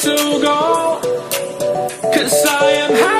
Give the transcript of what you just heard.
to go. Cause I am happy.